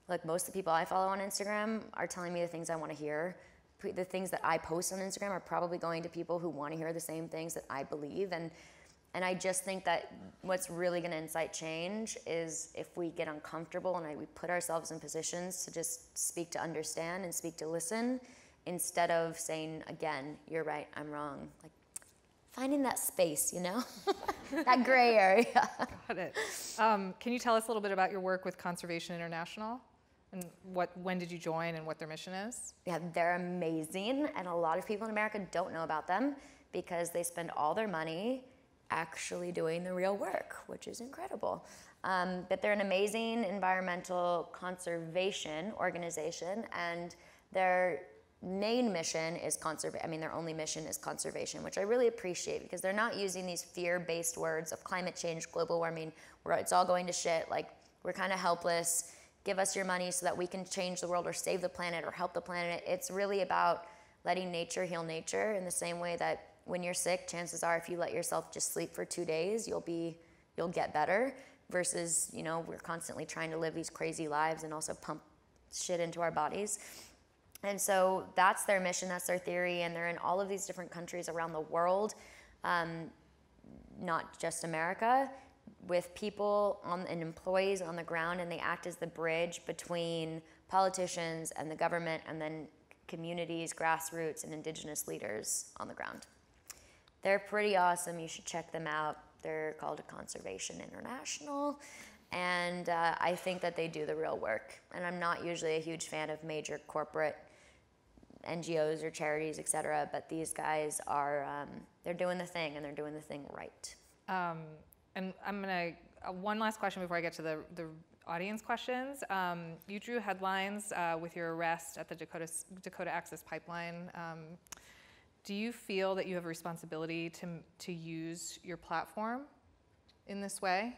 like most of the people I follow on Instagram are telling me the things I want to hear. The things that I post on Instagram are probably going to people who want to hear the same things that I believe and and I just think that what's really going to incite change is if we get uncomfortable and we put ourselves in positions to just speak to understand and speak to listen instead of saying, again, you're right, I'm wrong. Like finding that space, you know, that gray area. Got it. Um, can you tell us a little bit about your work with Conservation International? And what, when did you join and what their mission is? Yeah, they're amazing. And a lot of people in America don't know about them because they spend all their money actually doing the real work, which is incredible. Um, but they're an amazing environmental conservation organization, and their main mission is conservation. I mean, their only mission is conservation, which I really appreciate because they're not using these fear-based words of climate change, global warming, where it's all going to shit. Like we're kind of helpless. Give us your money so that we can change the world or save the planet or help the planet. It's really about letting nature heal nature in the same way that when you're sick, chances are if you let yourself just sleep for two days, you'll be you'll get better. Versus, you know, we're constantly trying to live these crazy lives and also pump shit into our bodies. And so that's their mission, that's their theory, and they're in all of these different countries around the world, um, not just America, with people on, and employees on the ground, and they act as the bridge between politicians and the government, and then communities, grassroots, and indigenous leaders on the ground. They're pretty awesome. You should check them out. They're called Conservation International. And uh, I think that they do the real work. And I'm not usually a huge fan of major corporate NGOs or charities, et cetera, but these guys are, um, they're doing the thing and they're doing the thing right. Um, and I'm gonna, uh, one last question before I get to the, the audience questions. Um, you drew headlines uh, with your arrest at the Dakota, Dakota Access Pipeline. Do you feel that you have a responsibility to, to use your platform in this way?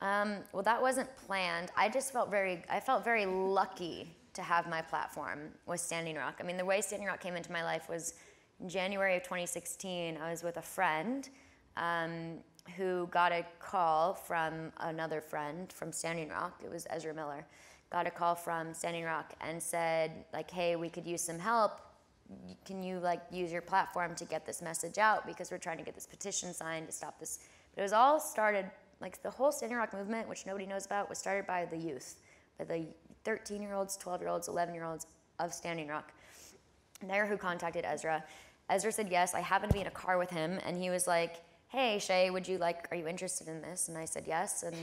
Um, well, that wasn't planned. I just felt very, I felt very lucky to have my platform with Standing Rock. I mean, the way Standing Rock came into my life was in January of 2016. I was with a friend um, who got a call from another friend from Standing Rock. It was Ezra Miller. Got a call from Standing Rock and said, like, hey, we could use some help can you like use your platform to get this message out? Because we're trying to get this petition signed to stop this. But it was all started like the whole standing rock movement which nobody knows about was started by the youth by the 13 year olds 12 year olds 11 year olds of standing rock. And they're who contacted ezra. Ezra said yes i happened to be in a car with him. And he was like hey shay would you like are you interested in this? And i said yes. And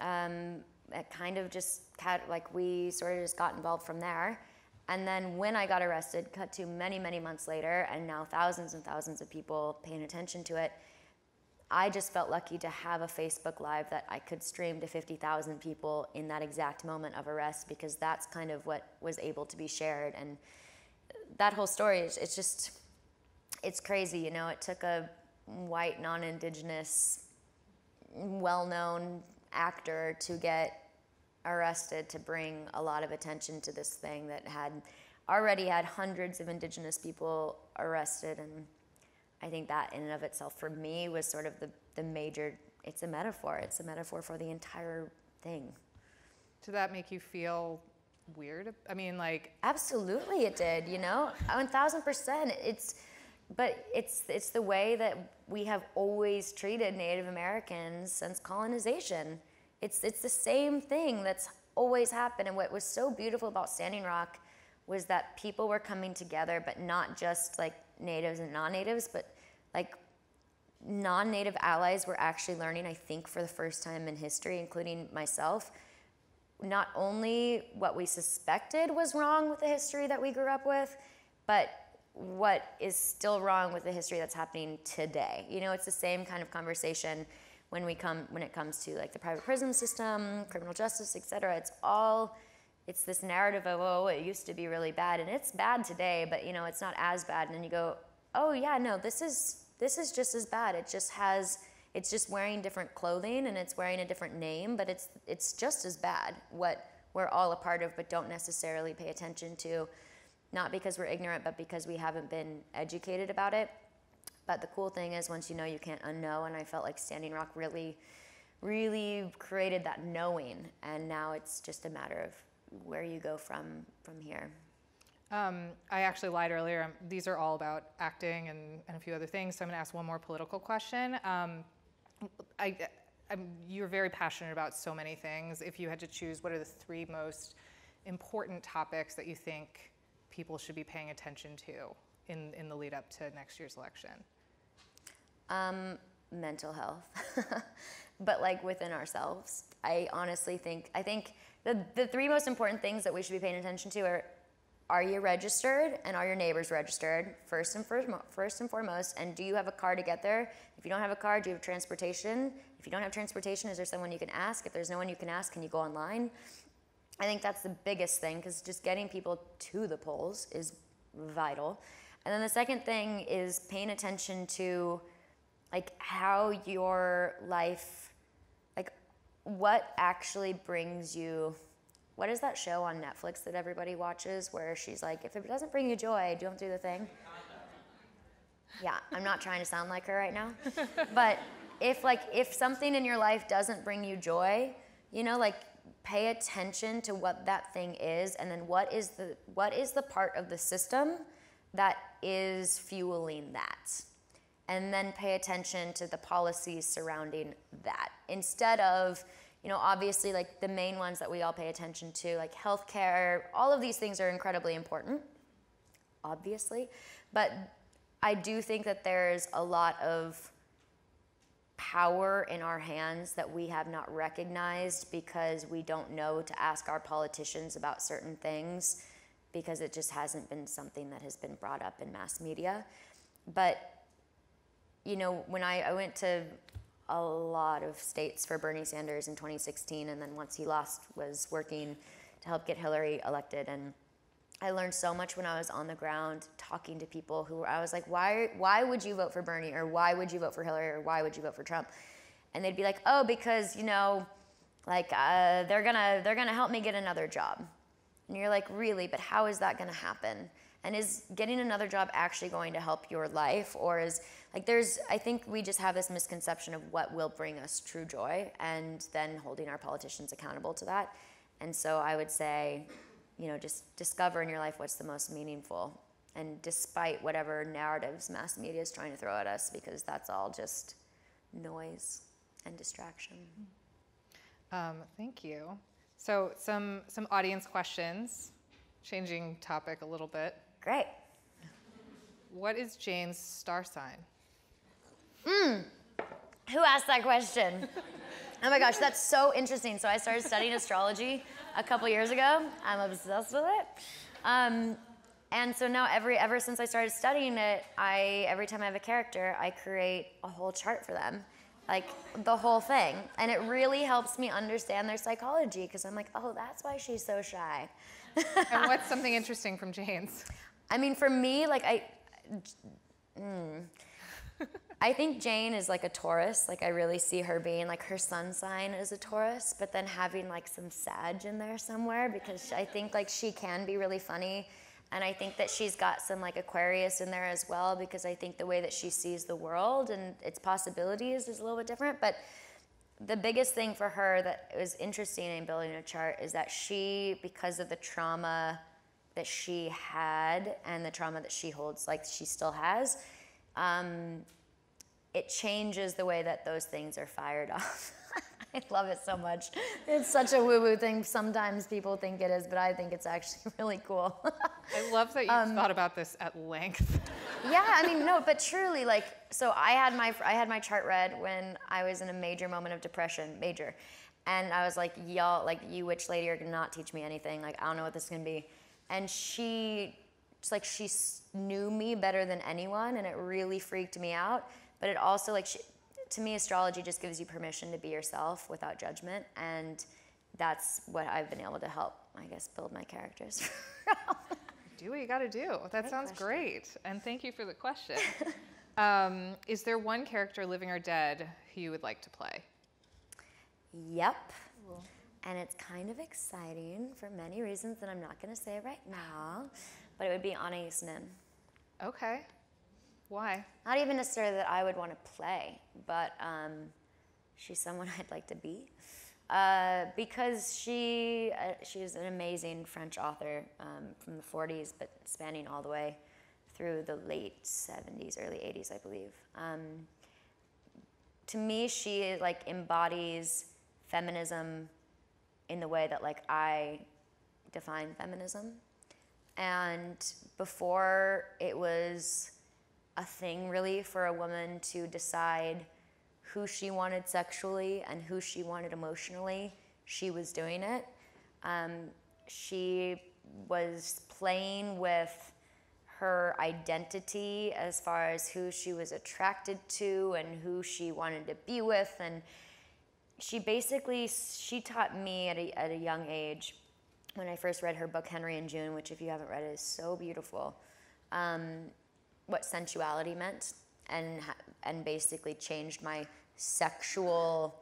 um, it kind of just like we sort of just got involved from there and then when I got arrested, cut to many, many months later, and now thousands and thousands of people paying attention to it, I just felt lucky to have a Facebook Live that I could stream to 50,000 people in that exact moment of arrest because that's kind of what was able to be shared. And that whole story, it's just, it's crazy. You know, it took a white, non indigenous, well known actor to get arrested to bring a lot of attention to this thing that had already had hundreds of indigenous people arrested. And i think that in and of itself for me was sort of the, the major it's a metaphor. It's a metaphor for the entire thing. Did that make you feel weird? I mean like absolutely it did you know? 1000% it's but it's it's the way that we have always treated native americans since colonization it's, it's the same thing that's always happened. And what was so beautiful about Standing Rock was that people were coming together, but not just like natives and non natives, but like non native allies were actually learning, I think, for the first time in history, including myself, not only what we suspected was wrong with the history that we grew up with, but what is still wrong with the history that's happening today. You know, it's the same kind of conversation when we come when it comes to like the private prison system, criminal justice, et cetera. It's all it's this narrative of oh it used to be really bad and it's bad today, but you know it's not as bad. And then you go oh yeah no this is this is just as bad. It just has it's just wearing different clothing and it's wearing a different name, but it's it's just as bad what we're all a part of but don't necessarily pay attention to not because we're ignorant but because we haven't been educated about it but the cool thing is, once you know, you can't unknow. And I felt like Standing Rock really, really created that knowing. And now it's just a matter of where you go from from here. Um, I actually lied earlier. Um, these are all about acting and, and, a few other things. So I'm going to ask one more political question. Um, I, I'm, you're very passionate about so many things. If you had to choose, what are the three most important topics that you think people should be paying attention to in, in the lead up to next year's election? Um, mental health, but like within ourselves. I honestly think I think the the three most important things that we should be paying attention to are are you registered and are your neighbors registered first and first, first and foremost? And do you have a car to get there? If you don't have a car do you have transportation? If you don't have transportation is there someone you can ask? If there's no one you can ask can you go online? I think that's the biggest thing because just getting people to the polls is vital and then the second thing is paying attention to like how your life like what actually brings you what is that show on Netflix that everybody watches where she's like, if it doesn't bring you joy, don't do the thing? Yeah, I'm not trying to sound like her right now. but if like if something in your life doesn't bring you joy, you know, like pay attention to what that thing is and then what is the what is the part of the system that is fueling that. And then pay attention to the policies surrounding that instead of you know, obviously, like the main ones that we all pay attention to, like healthcare, all of these things are incredibly important, obviously. But I do think that there's a lot of power in our hands that we have not recognized because we don't know to ask our politicians about certain things because it just hasn't been something that has been brought up in mass media. But, you know, when I, I went to a lot of states for Bernie Sanders in 2016, and then once he lost, was working to help get Hillary elected. And I learned so much when I was on the ground talking to people who were, I was like, why, why would you vote for Bernie, or why would you vote for Hillary, or why would you vote for Trump? And they'd be like, oh, because you know, like uh, they're gonna they're gonna help me get another job. And you're like, really? But how is that gonna happen? And is getting another job actually going to help your life, or is like there's i think we just have this misconception of what will bring us true joy and then holding our politicians accountable to that. And so i would say you know just discover in your life what's the most meaningful. And despite whatever narratives mass media is trying to throw at us because that's all just noise and distraction. Um, thank you so some some audience questions changing topic a little bit great what is jane's star sign Mm. Who asked that question? oh my gosh, that's so interesting. So I started studying astrology a couple years ago. I'm obsessed with it. Um, and so now every ever since I started studying it, I every time I have a character, I create a whole chart for them. Like the whole thing. And it really helps me understand their psychology because I'm like, oh, that's why she's so shy. and what's something interesting from Jane's? I mean, for me, like I, mm, I think Jane is like a Taurus. Like I really see her being like her sun sign is a Taurus, but then having like some Sag in there somewhere because I think like she can be really funny. And I think that she's got some like Aquarius in there as well because I think the way that she sees the world and its possibilities is a little bit different. But the biggest thing for her that was interesting in building a chart is that she, because of the trauma that she had and the trauma that she holds, like she still has, um, it changes the way that those things are fired off. I love it so much. It's such a woo woo thing. Sometimes people think it is, but I think it's actually really cool. I love that you um, thought about this at length. yeah, I mean, no, but truly, like, so I had my I had my chart read when I was in a major moment of depression, major, and I was like, y'all, like, you witch lady are gonna not teach me anything. Like, I don't know what this is gonna be, and she, just like, she knew me better than anyone, and it really freaked me out but it also like to me astrology just gives you permission to be yourself without judgment and that's what i've been able to help i guess build my characters do what you got to do that great sounds question. great and thank you for the question um, is there one character living or dead who you would like to play yep cool. and it's kind of exciting for many reasons that i'm not going to say right now but it would be Anais Nin. okay why? Not even necessarily that I would want to play, but um, she's someone I'd like to be. Uh, because she uh, she's an amazing French author um, from the 40s, but spanning all the way through the late 70s, early 80s, I believe. Um, to me, she like embodies feminism in the way that like I define feminism. And before it was a thing really for a woman to decide who she wanted sexually and who she wanted emotionally. She was doing it. Um, she was playing with her identity as far as who she was attracted to and who she wanted to be with and she basically she taught me at a, at a young age when i first read her book henry and june which if you haven't read it is so beautiful um, what sensuality meant and and basically changed my sexual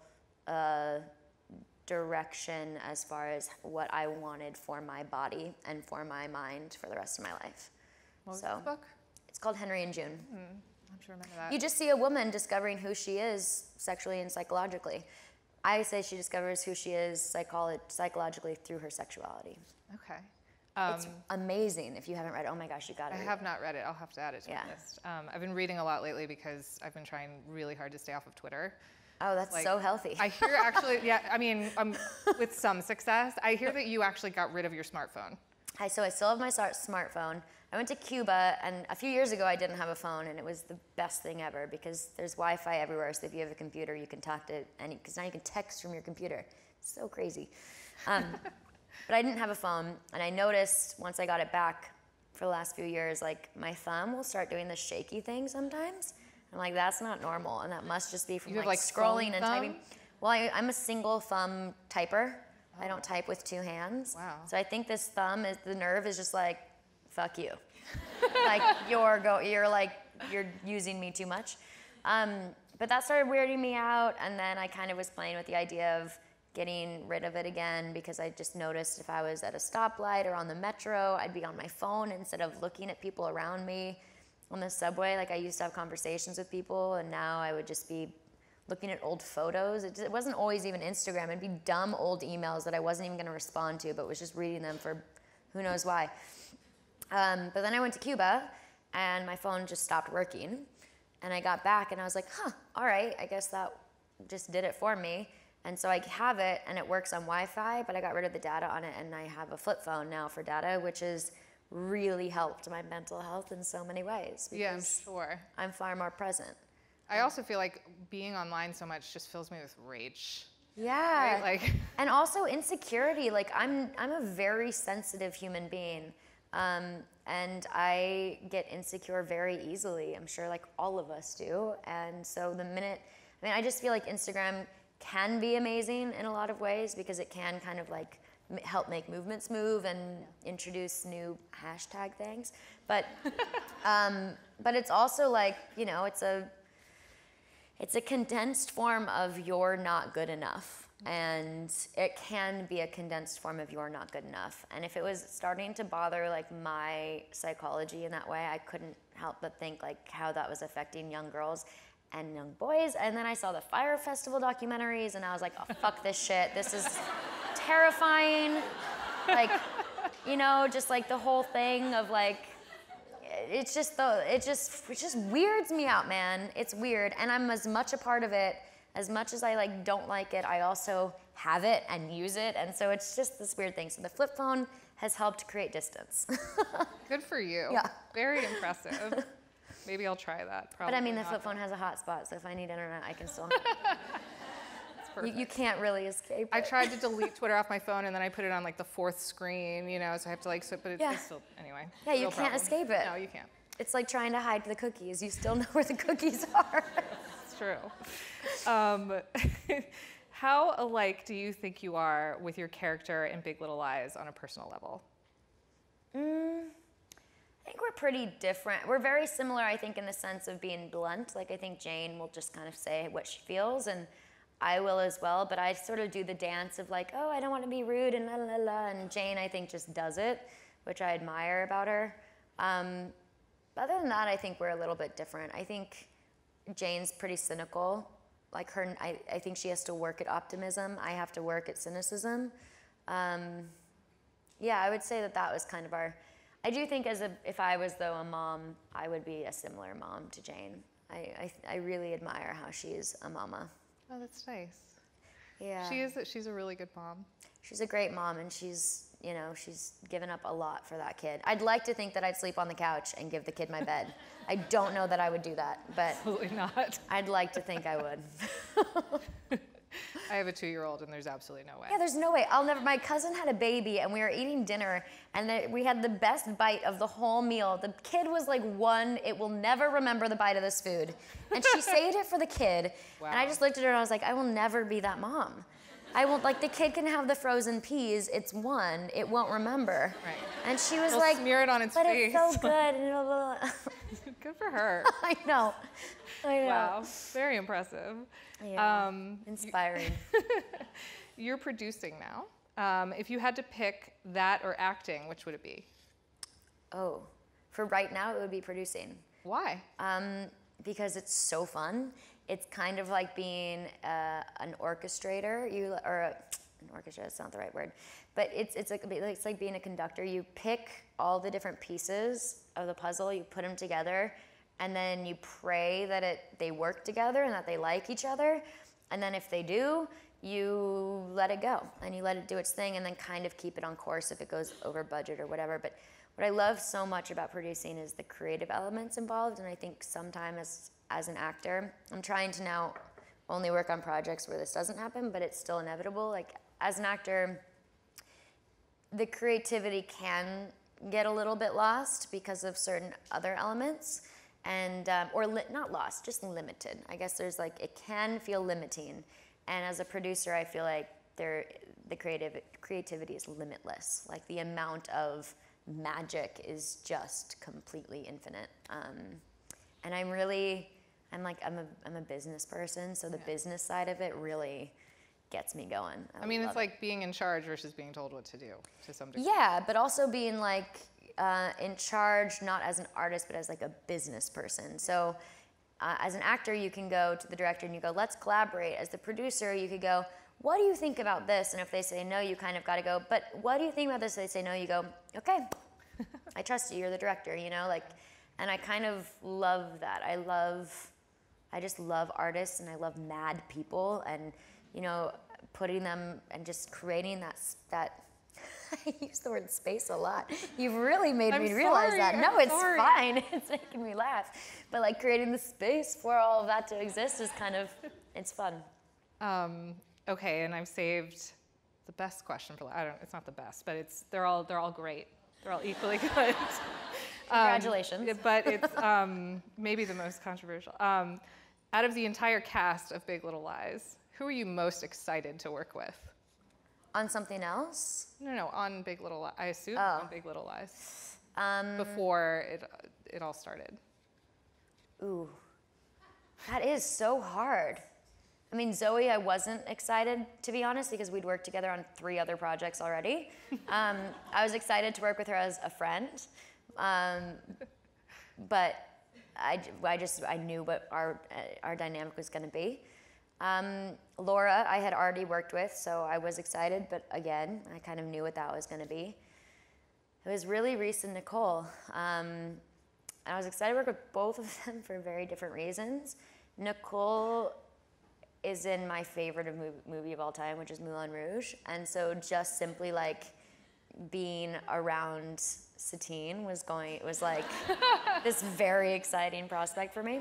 uh, direction as far as what I wanted for my body and for my mind for the rest of my life. What was So- this book? It's called Henry and June. I'm sure I remember that. You just see a woman discovering who she is sexually and psychologically. I say she discovers who she is psycholo- psychologically through her sexuality. okay. It's amazing. If you haven't read it, oh my gosh, you got it. I have not read it. I'll have to add it to Yeah. my list. Um, I've been reading a lot lately because I've been trying really hard to stay off of Twitter. Oh, that's Like, so healthy. I hear actually, yeah, I mean, um, with some success, I hear that you actually got rid of your smartphone. Hi, so I still have my smart- smartphone. I went to Cuba, and a few years ago I didn't have a phone, and it was the best thing ever because there's Wi-Fi everywhere. So if you have a computer, you can talk to any. Because now you can text from your computer. It's so crazy. Um, but I didn't have a phone, and I noticed once I got it back for the last few years, like my thumb will start doing this shaky thing sometimes. I'm like, that's not normal, and that must just be from like, like, scrolling and thumb? typing. Well, I, I'm a single thumb typer. I don't type with two hands. Wow. So I think this thumb is the nerve is just like, fuck you. like you're go you're like you're using me too much. Um, but that started weirding me out, and then I kind of was playing with the idea of getting rid of it again because I just noticed if I was at a stoplight or on the metro, I'd be on my phone instead of looking at people around me on the subway. Like I used to have conversations with people, and now I would just be looking at old photos. It, wasn't always even Instagram. It'd be dumb old emails that I wasn't even going to respond to, but was just reading them for who knows why. Um, but then I went to Cuba, and my phone just stopped working. And I got back, and I was like, huh, all right, I guess that just did it for me. And so I have it, and it works on Wi-Fi, but I got rid of the data on it, and I have a flip phone now for data, which has really helped my mental health in so many ways. Yeah, I'm because sure. I'm far more present. I also feel like being online so much just fills me with rage. Yeah. Right? Like, and also insecurity. Like I'm, I'm a very sensitive human being, um, and I get insecure very easily. I'm sure like all of us do. And so the minute, I mean, I just feel like Instagram can be amazing in a lot of ways because it can kind of like m- help make movements move and introduce new hashtag things. But, um, but it's also like you know, it's a it's a condensed form of you're not good enough. And it can be a condensed form of you're not good enough. And if it was starting to bother like my psychology in that way, I couldn't help but think like how that was affecting young girls and young boys. And then I saw the Fyre Festival documentaries and I was like, oh, fuck this shit. This is terrifying. Like, you know, just like the whole thing of like, it's just the it just it just weirds me out man it's weird and i'm as much a part of it as much as i like don't like it i also have it and use it and so it's just this weird thing so the flip phone has helped create distance good for you. Yeah. Very impressive. Maybe I'll try that. Probably but i mean the flip phone has a hotspot so if i need internet i can still It's you, you can't really escape I it. tried to delete Twitter off my phone and then I put it on like the fourth screen, you know, so I have to like, so, but it's Yeah. still, anyway. Yeah, you can't problem. escape it. No, you can't. it's like trying to hide the cookies you still know where the cookies are It's true. Um, how alike do you think you are with your character in Big Little Lies on a personal level? I think we're pretty different. We're very similar, I think, in the sense of being blunt. Like, I think Jane will just kind of say what she feels, and I will as well. But I sort of do the dance of, like, oh, I don't want to be rude, and la la la. And Jane, I think, just does it, which I admire about her. Um, other than that, I think we're a little bit different. I think Jane's pretty cynical. Like, her, I, I think she has to work at optimism, I have to work at cynicism. Um, yeah, I would say that that was kind of our. I do think as a if I was though a mom, I would be a similar mom to Jane. I I, I really admire how she's a mama. Oh, that's nice. Yeah, She is. She's a really good mom. She's a great mom, and she's you know she's given up a lot for that kid. I'd like to think that I'd sleep on the couch and give the kid my bed. I don't know that I would do that, but Absolutely not. I'd like to think I would. I have a two-year-old, and there's absolutely no way. Yeah, there's no way. I'll never. My cousin had a baby, and we were eating dinner, and the, we had the best bite of the whole meal. The kid was like one. It will never remember the bite of this food, and she saved it for the kid. Wow. And I just looked at her and I was like, I will never be that mom. I won't like the kid can have the frozen peas. It's one. It won't remember. Right. And she was It'll like, smear it on its but it's so good. And it'll- blah, blah. Good for her. I know. Wow, very impressive. Yeah. Um, Inspiring. you're producing now. Um, if you had to pick that or acting, which would it be? oh, for right now, it would be producing. Why? um, because it's so fun. It's kind of like being uh, an orchestrator. You or a, an orchestra. That's not the right word, but it's it's like it's like being a conductor. You pick all the different pieces of the puzzle. You put them together, and then you pray that it they work together and that they like each other. And then if they do, you let it go and you let it do its thing, and then kind of keep it on course if it goes over budget or whatever. But what I love so much about producing is the creative elements involved, and I think sometimes as, as an actor, I'm trying to now only work on projects where this doesn't happen, but it's still inevitable. Like as an actor, the creativity can get a little bit lost because of certain other elements, and um, or li- not lost, just limited. I guess there's like it can feel limiting, and as a producer, I feel like there the creative creativity is limitless. Like the amount of magic is just completely infinite. Um, and I'm really, I'm like I'm a I'm a business person, so the business side of it really gets me going. I mean, love it's it. like being in charge versus being told what to do to some degree. Yeah, but also being like uh, in charge, not as an artist, but as like a business person. So, uh, as an actor, you can go to the director and you go, "Let's collaborate." As the producer, you could go, "What do you think about this?" And if they say no, you kind of got to go, "But what do you think about this?" They say no, you go, "Okay, I trust you. You're the director." You know, like, and I kind of love that. I love. I just love artists and I love mad people and you know putting them and just creating that that I use the word space a lot. You've really made I'm me realize sorry, that. I'm No, it's sorry. fine. It's making me laugh. But like creating the space for all of that to exist is kind of it's fun. Um, okay, and I've saved the best question for. I don't. It's not the best, but it's. They're all. They're all great. They're all equally good. Congratulations. Um, but it's um, maybe the most controversial. Um, out of the entire cast of Big Little Lies, who are you most excited to work with? On something else? No, no, on Big Little Lies. I assume Oh. on Big Little Lies Um, before it it all started. Ooh, that is so hard. I mean, Zoe, I wasn't excited to be honest because we'd worked together on three other projects already. Um, I was excited to work with her as a friend, um, but I, j- I just I knew what our uh, our dynamic was going to be. Um, Laura, I had already worked with, so I was excited, but again, I kind of knew what that was going to be. It was really Reese and Nicole. Um, I was excited to work with both of them for very different reasons. Nicole is in my favorite movie of all time, which is Moulin Rouge, and so just simply like being around Satine was going it was like this very exciting prospect for me.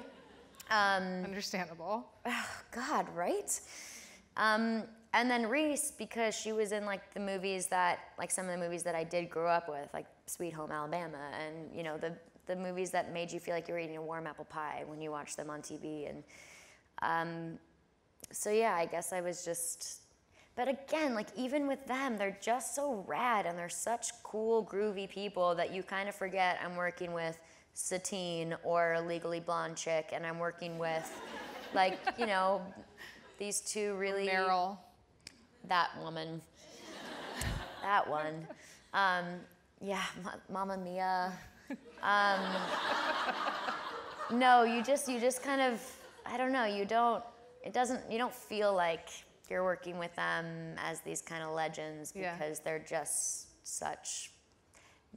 Um, Understandable. God, right? Um, and then Reese, because she was in like the movies that, like some of the movies that I did grow up with, like Sweet Home Alabama, and you know the the movies that made you feel like you were eating a warm apple pie when you watched them on TV, and um, so yeah, I guess I was just. But again, like even with them, they're just so rad and they're such cool, groovy people that you kind of forget I'm working with Satine or a Legally Blonde chick, and I'm working with, like you know, these two really Meryl. that woman, that one, um, yeah, Ma- Mamma Mia. Um, no, you just you just kind of I don't know. You don't. It doesn't. You don't feel like you're working with them as these kind of legends Yeah. because they're just such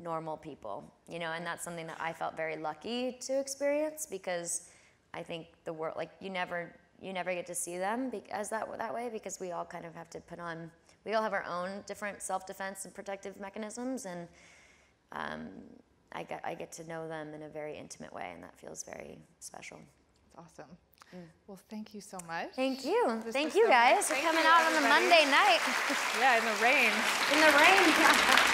normal people, you know. And that's something that I felt very lucky to experience because I think the world, like you never, you never get to see them be- as that that way because we all kind of have to put on. We all have our own different self-defense and protective mechanisms, and um, I get I get to know them in a very intimate way, and that feels very special. It's awesome. Well, thank you so much. Thank you. This Thank you so guys for Thank coming you, out on a. Monday night Yeah, in the rain. in the rain.